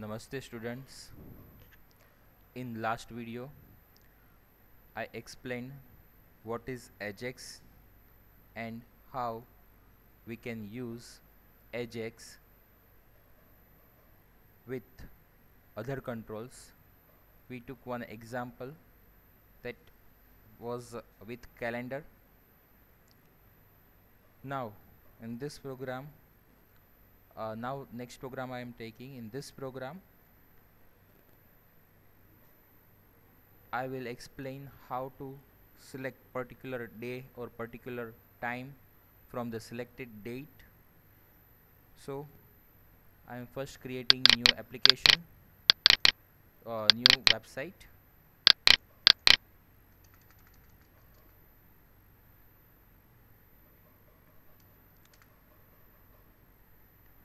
Namaste students. In last video I explained what is Ajax and how we can use Ajax with other controls. We took one example that was with calendar. Now in this program uh, now next program I am taking. In this program I will explain how to select particular day or particular time from the selected date. So I am first creating new application uh, new website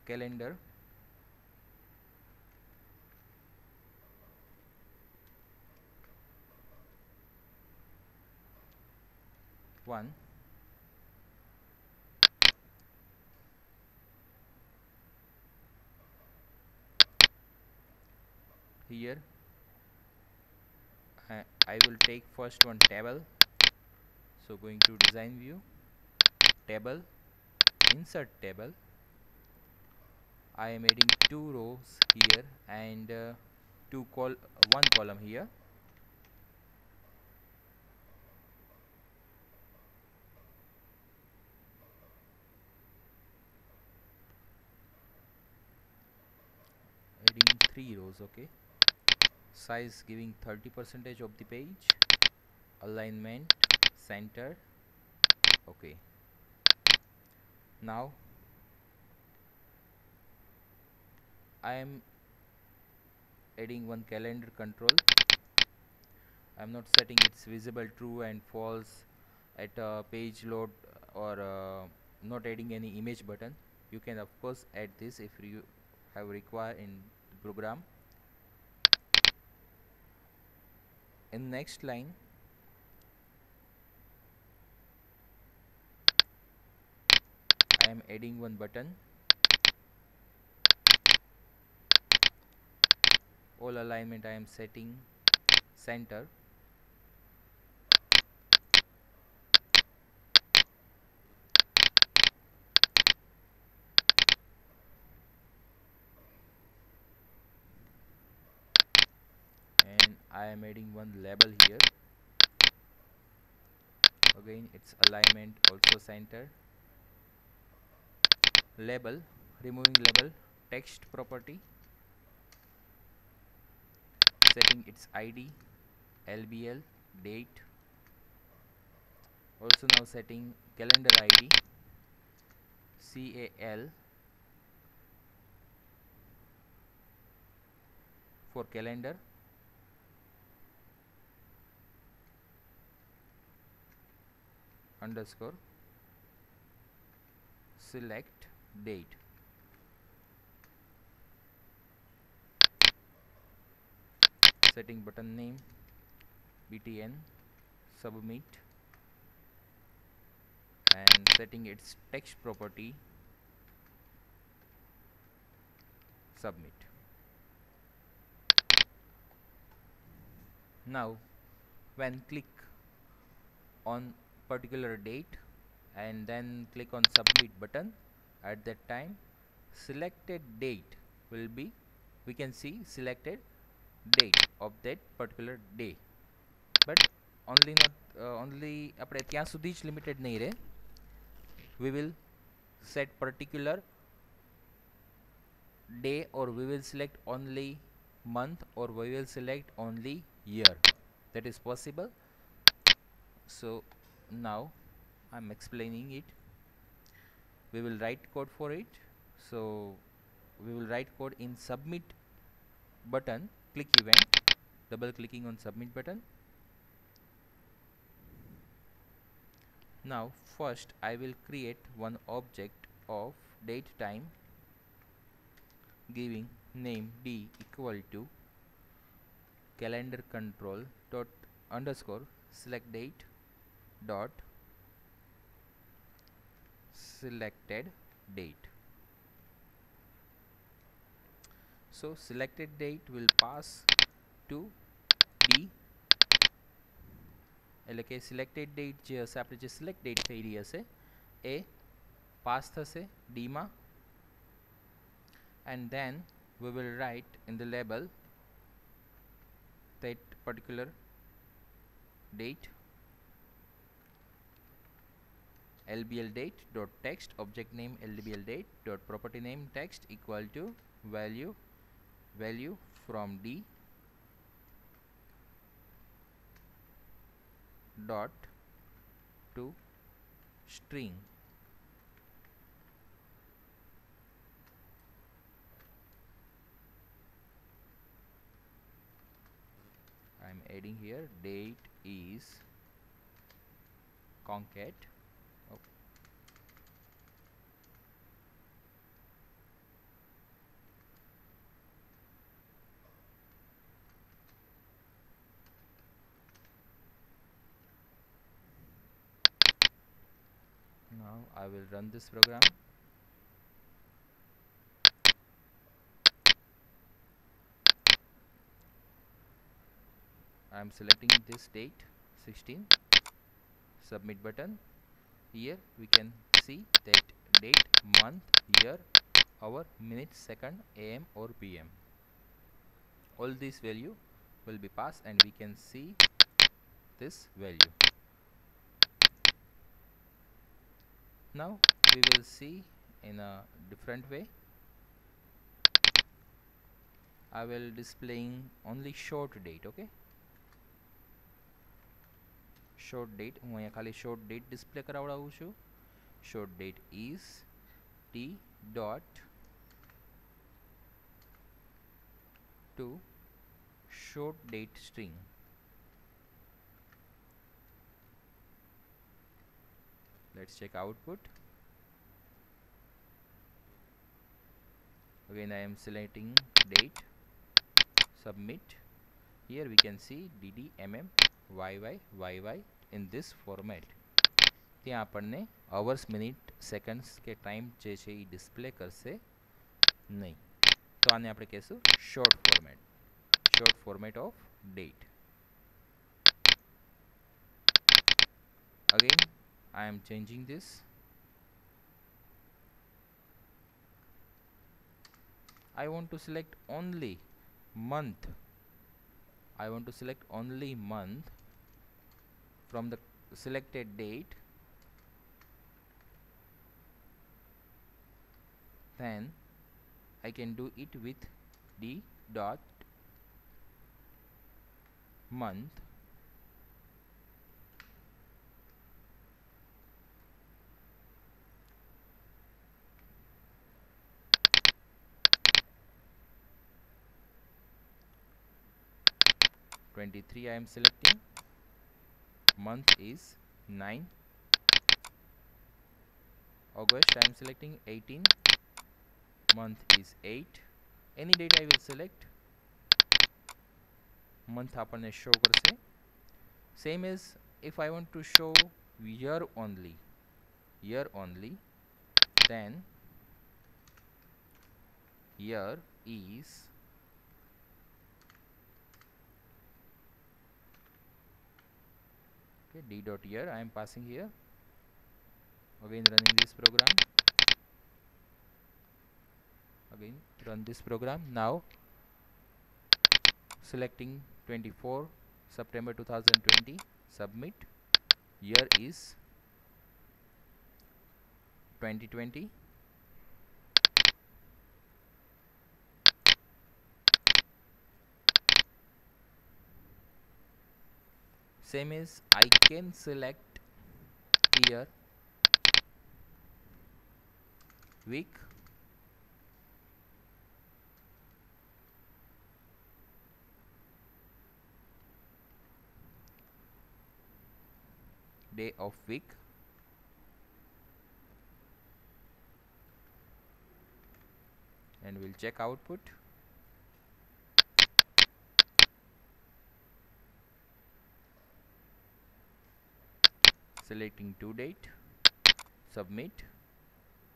calendar. One. Here. I, I will take first one table. So going to design view. Table. Insert table I am adding two rows here and uh, two col one column here. Adding three rows okay. Size giving 30 percentage of the page. Alignment center okay. Now I am adding one calendar control. I am not setting its visible true and false at a page load or uh, not adding any image button. You can of course add this if you have require in the program. In next line I am adding one button all alignment I am setting center. And I am adding one label here. Again its alignment also center. Label removing label text property setting its id lbl date also now setting calendar id cal for calendar underscore select date setting button name btn submit and setting its text property submit. Now when click on particular date and then click on submit button at that time selected date will be we can see selected date of that particular day but only not uh, only આપણે ત્યાં સુધી જ limited નહીં રહે we will set particular day or we will select only month or we will select only year that is possible so now I'm explaining it we will write code for it so we will write code in submit button click event double clicking on submit button. Now first I will create one object of date time giving name d equal to calendar control dot underscore select date dot selected date so selected date will pass to d એટલે કે selected date જે હશે આપણે જે select date થઈ રહી હશે એ pass થશે ડીમાં and then we will write in the label that particular date lbl date dot text object name lbl date dot property name text equal to value value from d dot to string. I'm adding here date is concat oh. now I will run this program. I am selecting this date 16 submit button. Here we can see that date month year hour minute second am or pm all these value will be passed and we can see this value now we will see in a different way I will displaying only short date okay short date હું અહીંયા ખાલી short date display કરાવડાવું છું short that is T dot two short date string let's check output again I am selecting date submit here we can see dd mm yy yy in this format ત્યાં આપણને hours minute seconds કે time જે છે એ display કરશે નહીં તો આને આપણે કહીશું short format short format of date again I am changing this. I want to select only month. I want to select only month from the selected date. Then I can do it with d dot month Twenty three I am selecting month is nine August I am selecting eighteen month is eight any date I will select month આપણને show કરશે same as if I want to show year only year only then year is okay d dot year I am passing here. Again running this program. Again run this program. Now selecting 24 September 2020 submit. Year is 2020 same as I can select here week. Day of week. And we'll check output selecting to date submit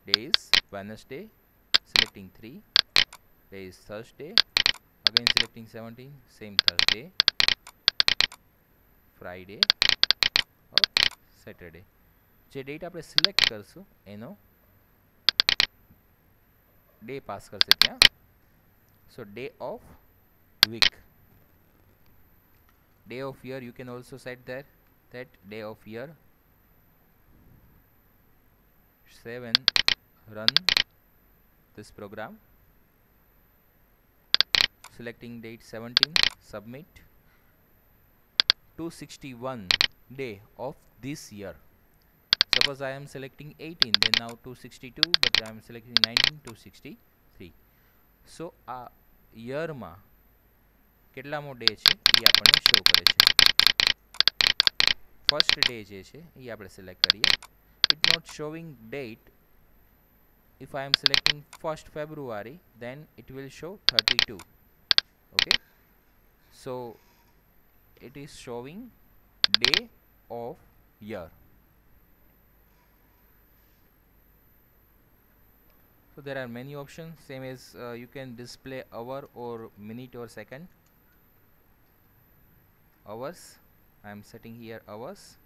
days Wednesday selecting 3 day is thursday again selecting 17 same thursday friday or saturday જે date આપણે select કરશું એનો day pass કરશે ત્યાં so day of week day of year you can also set there that day of year 7 run this program selecting date 17 submit 261 day of this year suppose I am selecting 18 then now 262 but I am selecting 19 263 so આ યરમાં કેટલામો day છે એ આપણને show કરે છે first day જે છે એ આપણે select કરીએ not showing date if I am selecting 1st February then it will show 32 okay? So it is showing day of year. So there are many options same as uh, you can display hour or minute or second. Hours I am setting here hours.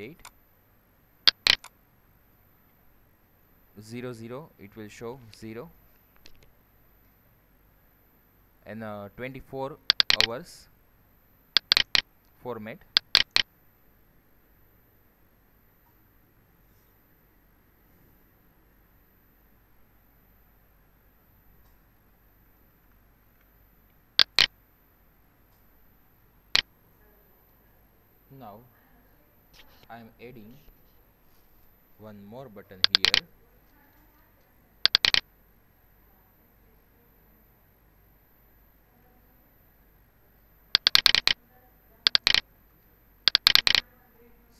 Selecting any date? 0 0 it will show 0 and uh, 24 hours format now I am adding one more button here.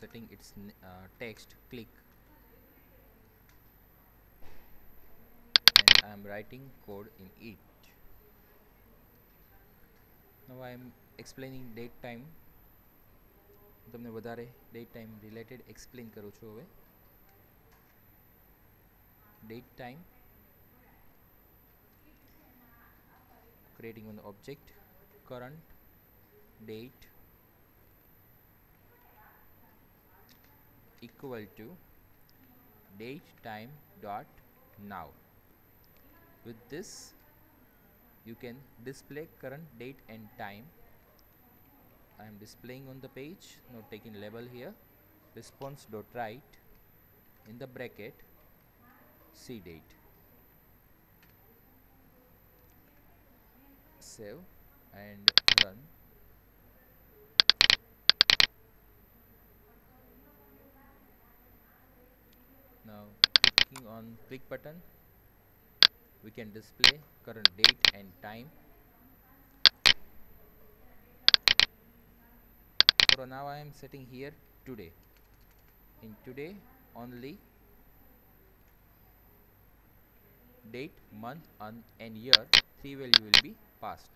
Setting its uh, text click. And I am writing code in it. Now I am explaining date time હું તમને વધારે date time related explain કરું છું હવે date time creating an object current date equal to date time dot now with this you can display current date and time I am displaying on the page. Not taking label here. Response dot write in the bracket. C date. Save and run. Now clicking on click button we can display current date and time so now I am setting here today in today only date month un- and year three value will be passed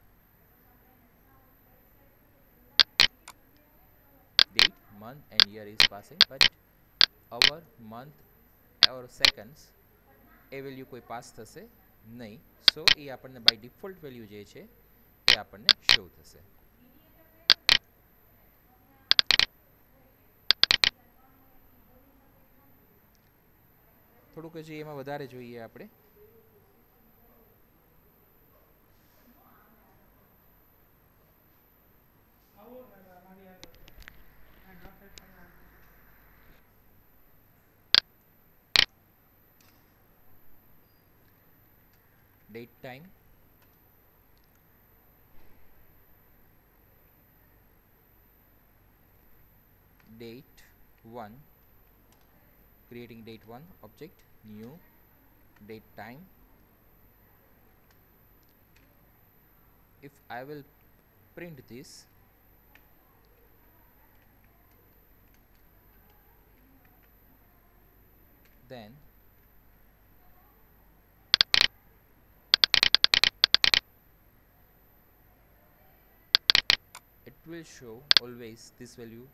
date month and year is passing but hour month or seconds A value કોઈ pass થશે નહીં સો એ આપણને by default value જે છે એ આપણને show થશે થોડુંક હજી એમાં વધારે જોઈએ આપણે date time date 1 creating date one object new date time. If I will print this then it will show always this value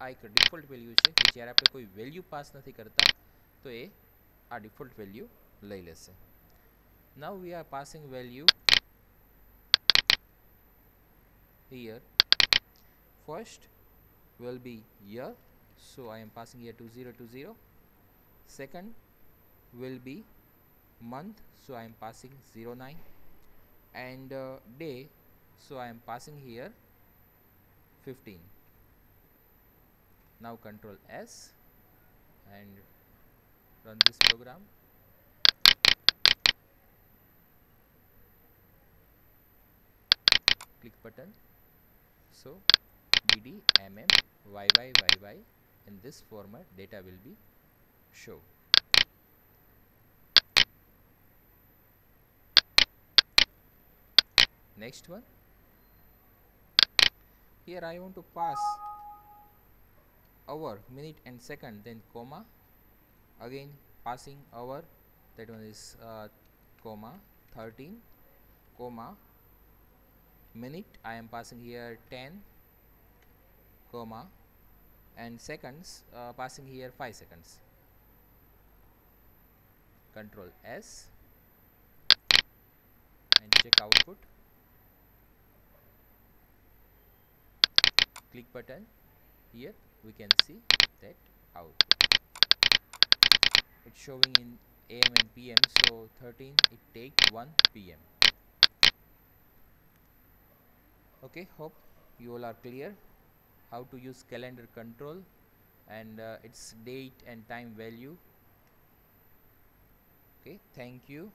આ એક ડિફોલ્ટ વેલ્યુ છે કે જ્યારે આપણે કોઈ વેલ્યુ પાસ નથી કરતા તો એ આ ડિફોલ્ટ વેલ્યુ લઈ લેશે now we are passing value here first will be year so I am passing here 2020 second will be month so I am passing 09 and uh, day so I am passing here 15 now control S and run this program. Click button. So dd mm yy in this format data will be show next one. Here I want to pass hour minute and second then comma. Again passing hour that one is uh, comma 13 comma minute I am passing here 10 comma and seconds uh, passing here 5 seconds. Control S. And check output. Click button. Here we can see that output it's showing in am and pm so 13 it takes 1 pm okay hope you all are clear. How to use calendar control and uh, its date and time value. Okay thank you